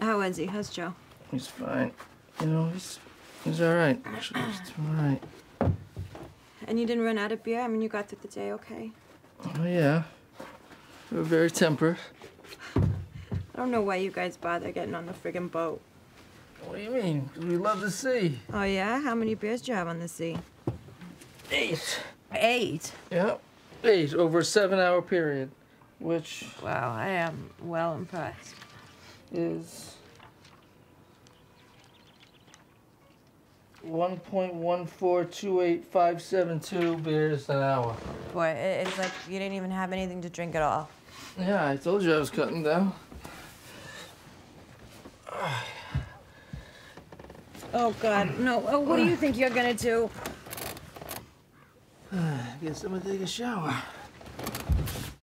How is he? How's Joe? He's fine. You know, he's he's all right. Actually, he's all right. And you didn't run out of beer? I mean, you got through the day okay? Oh yeah. We're very temperate. I don't know why you guys bother getting on the friggin' boat. What do you mean? We love the sea. Oh, yeah? How many beers do you have on the sea? Eight. Eight? Yep. Eight over a seven-hour period, which Wow, I am well impressed. Is 1.1428572 beers an hour. Boy, it's like you didn't even have anything to drink at all. Yeah, I told you I was cutting down. Oh, God. No. Oh, what do you think you're gonna do? I guess I'm gonna take a shower.